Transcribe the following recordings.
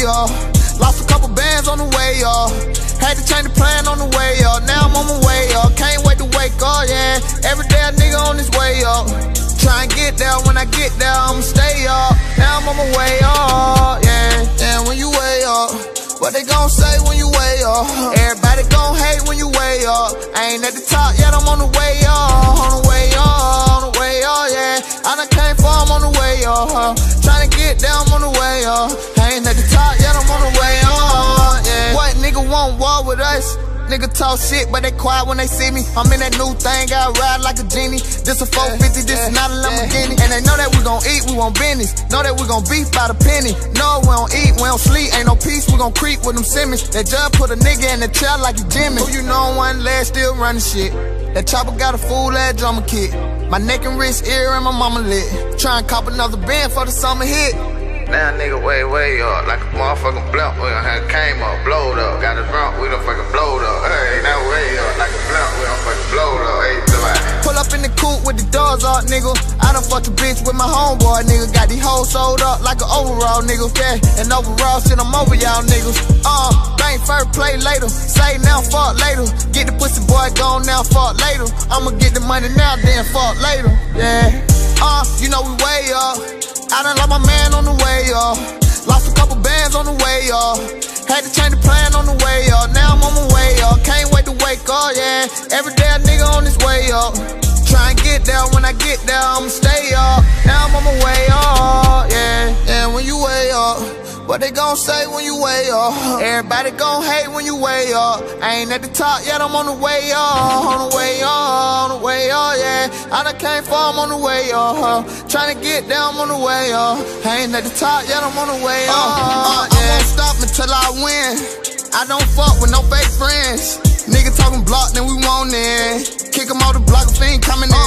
y'all. Lost a couple bands on the way, y'all. Had to change the plan on the way, y'all. Now I'm on my way, y'all. Can't wait to wake up, yeah. Every day a nigga on his way, y'all. Try and get there, when I get there, I'ma stay up. Now I'm on my way up, yeah. And when you way up, what they gon' say when you way up? Everybody gon' hate when you way up. I ain't at the top yet, with us? Nigga talk shit, but they quiet when they see me. I'm in that new thing, I ride like a genie. This a 450, this is not a Lamborghini. And they know that we gon' eat, we want business. Know that we gon' beef by the penny. No, we don't eat, we don't sleep, ain't no peace, we gon' creep with them Simmons. That judge put a nigga in the chair like a Jimmy. Who you know one leg still running shit. That chopper got a full ass drummer kit. My neck and wrist, ear, and my mama lit. Try and cop another band for the summer hit. Now nigga way, way up, like a motherfucking blunt. We done had came up, blowed up. Got it drunk, we done doors up, nigga. I done fucked a bitch with my homeboy, nigga. Got these hoes sold up like an overall, nigga. Yeah, and overall shit, I'm over y'all niggas. Uh, bank first, play later. Say now, fuck later. Get the pussy boy gone now, fuck later. I'ma get the money now, then fuck later. Yeah. Uh, you know we way up. I done lost my man on the way, y'all. Lost a couple bands on the way, y'all. Had to change the plan on the way, y'all. Now I'm on my way, y'all. Can't wait to wake up, yeah. Every day a nigga on his way, y'all. Try and get there, when I get there, I'ma stay up. Now I'm on my way up, yeah. And when you way up, what they gon' say when you way up? Everybody gon' hate when you way up. I ain't at the top yet, I'm on the way up. On the way up, on the way up, yeah. I done came from on the way up. Tryna get down, I'm on the way up. I ain't at the top yet, I'm on the way up. Uh, uh, I won't stop until I win. I don't fuck with no fake friends. Nigga talking block, then we want it. Kick 'em off the block if he ain't coming in.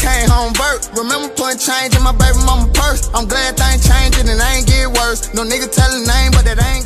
Came home, Bert. Remember putting change in my baby mama purse. I'm glad things changing and they ain't get worse. No nigga telling name, but that ain't.